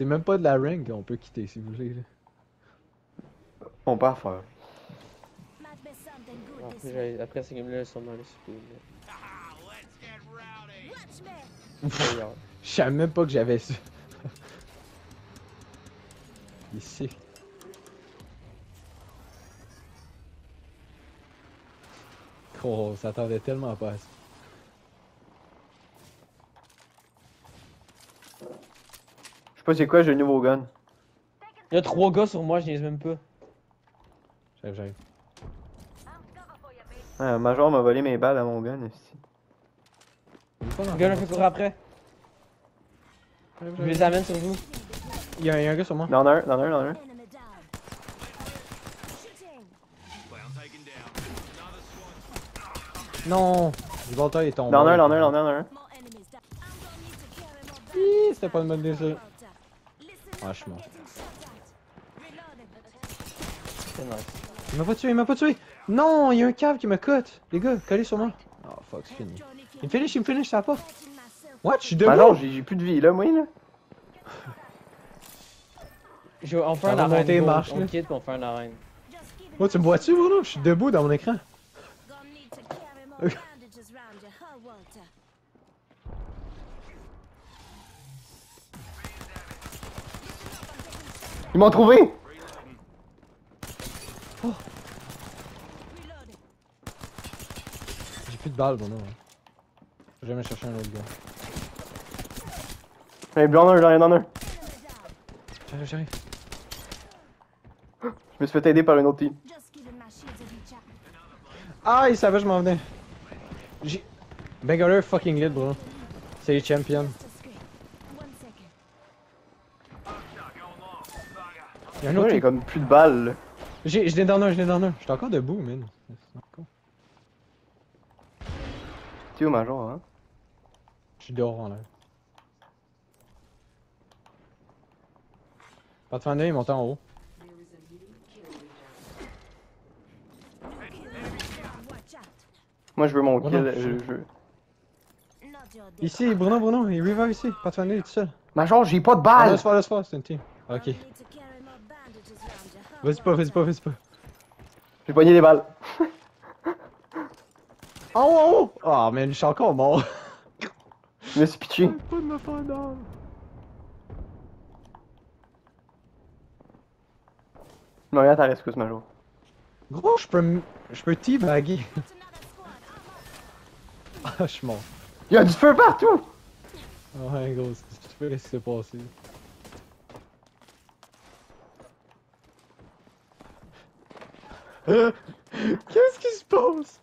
T'es même pas de la ring, on peut quitter si vous voulez. là. On peut faire. Après, ces games-là, sûrement le. Je savais même pas que j'avais ça. Ici. Oh, on s'attendait tellement pas à ça. Je pas c'est quoi, j'ai le nouveau gun? Il y a trois gars sur moi, je niaise même pas. J'arrive, j'arrive. Ouais, un major m'a volé mes balles à mon gun. dans Le le gars, fait courir après. Je les amène sur vous. Il y, a, il y a un gars sur moi. Dans un, dans un, dans un. Non! Gibraltar est tombé. Dans un, dans un, dans un, dans un. Hi, C'était pas une bonne ça. Franchement. C'est nice. Il m'a pas tué, il m'a pas tué! Non, il y a un cave qui me cote! Les gars, collez sur moi. Oh fuck, c'est fini. Il me finish, il me finish, ça va pas. What? Je suis debout! Major, j'ai j'ai plus de vie là, moi là. Je- On fait un va arène. marche, On là. quitte, on fait un arène. Oh, tu me vois-tu, Bruno? Je suis debout dans mon écran. Ils m'ont trouvé! J'ai plus de balles, Bruno. hein. Faut jamais chercher un autre gars. Hey, un, dans un, dans un. J'arrive, j'arrive. Je me suis fait aider par une autre team. Ah, il savait que je m'en venais. J'ai. Bangalore fucking lit, Bruno. C'est les champions. Il y a un autre qui- comme plus de balles là. J'ai, je l'ai dans un, je l'ai dans un. J'étais encore debout, man. T'es où, Major, hein? Je suis dehors en l'air. Pathfinder, il monte en haut. Moi, je veux mon Oh kill. Je, je... Ici, Bruno, Bruno, il revive ici. Pathfinder, il est tout seul. Major, j'ai pas de balles! laisse faire, laisse faire, c'est une team. Ok. Vas-y pas, vas-y pas, vas-y pas. J'ai pogné des balles. En haut, en haut! Ah, man, je suis encore mort. Je me suis pitché. Pas de me faire d'armes. Me regarde à ta rescousse, Major. Gros, je peux Je peux teabaguer. Ah, je suis mort. Y'a du feu partout! Ouais, gros, c'est- ce qui s'est passé. Qu'est-ce qui se passe?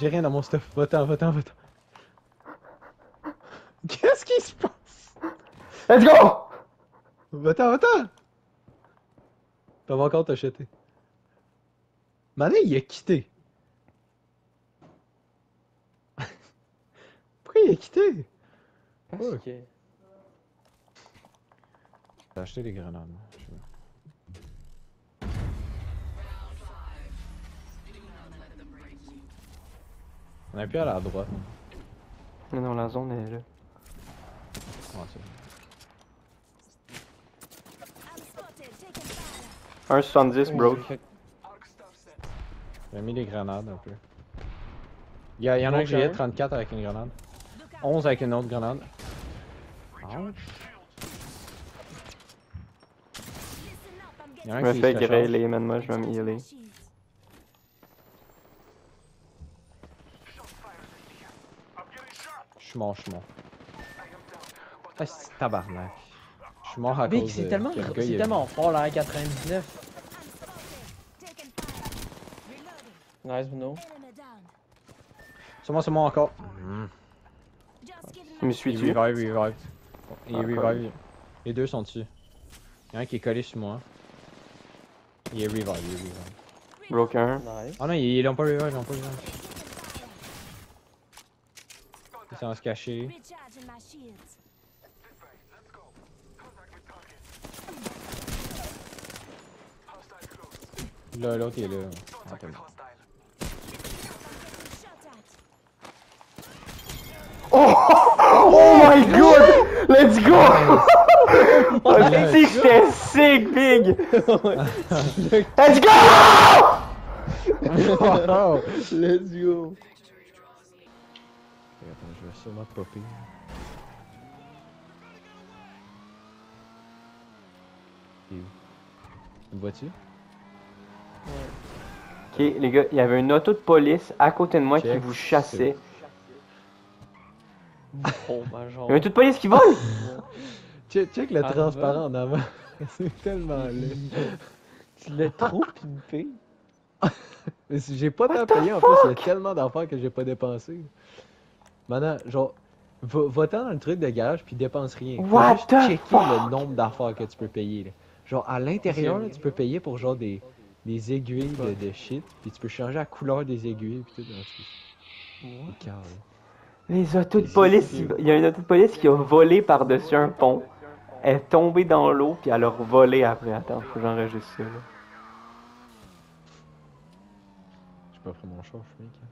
J'ai rien dans mon stuff. Va-t'en, va-t'en, va-t'en. Qu'est-ce qui se passe? Let's go! Va-t'en, va-t'en! Va encore t'acheter. Mané, il a quitté. Pourquoi il a quitté? Que. J'ai acheté des grenades. On a plus à la droite. Non, non, la zone est là. Bon. 1,70 broke. Fait- J'ai mis des grenades un peu. Il y, a- y en a un que j'ai hit 34 avec une grenade. 11 avec une autre grenade. Il y en a Je un me qui griller, recharge. man. Moi, je vais me healer. Suis mort, je suis mort. Ah, c'est tabarnak. Je suis mort à Big, cause c'est de- tellement, c'est il tellement fort la 99. Nice, Bruno. Sur moi, sur moi encore. Je me suis Il revive, il revive. Il Ah, revive. Les deux sont dessus. Il y en a un qui est collé sur moi. Il est revive, il est revive. Broke un. Nice. Oh non, ils ils l'ont pas revive, ils l'ont pas revive. Se cacher. Là, l'autre est là. Ah. Oh! Oh my god! Let's go! Oh, je dis que c'était sick, big! Let's go! Wow! Let's go. Sûrement est où? Tu me vois-tu? Ok, les gars, il y avait une auto de police à côté de moi qui vous chassait. Oh, major. Il y a une auto de police qui vole! Check, check le Ah, transparent en avant. C'est tellement laid. Tu l'as trop pimpé. Mais si j'ai pas tant payé en plus, il y a tellement d'affaires que j'ai pas dépensé. Maintenant, genre, va- va-t'en dans le truc de garage puis dépense rien. Faut What juste the checker fuck? le nombre d'affaires que tu peux payer. là. Genre, à l'intérieur, tu peux payer pour genre des, des aiguilles de, de shit, puis tu peux changer la couleur des aiguilles puis tout. dans carré. Les autos de police, il y a une auto de police qui a volé par-dessus un pont. Elle est tombée dans l'eau, puis elle a volé après. Attends, faut que j'enregistre ça, là. J'ai pas pris mon suis mec.